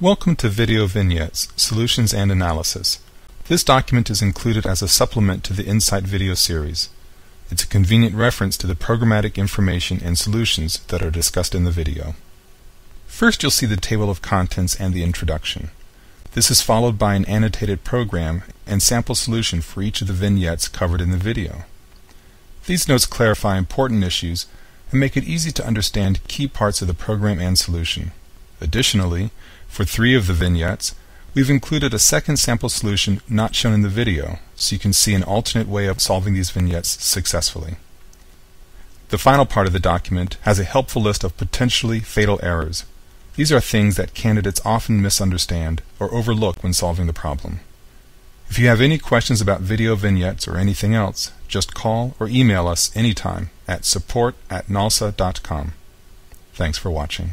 Welcome to Video Vignettes, Solutions and Analysis. This document is included as a supplement to the Insight video series. It's a convenient reference to the programmatic information and solutions that are discussed in the video. First you'll see the table of contents and the introduction. This is followed by an annotated program and sample solution for each of the vignettes covered in the video. These notes clarify important issues and make it easy to understand key parts of the program and solution. Additionally, for three of the vignettes, we've included a second sample solution not shown in the video, so you can see an alternate way of solving these vignettes successfully. The final part of the document has a helpful list of potentially fatal errors. These are things that candidates often misunderstand or overlook when solving the problem. If you have any questions about video vignettes or anything else, just call or email us anytime at support at nalsa.com. Thanks for watching.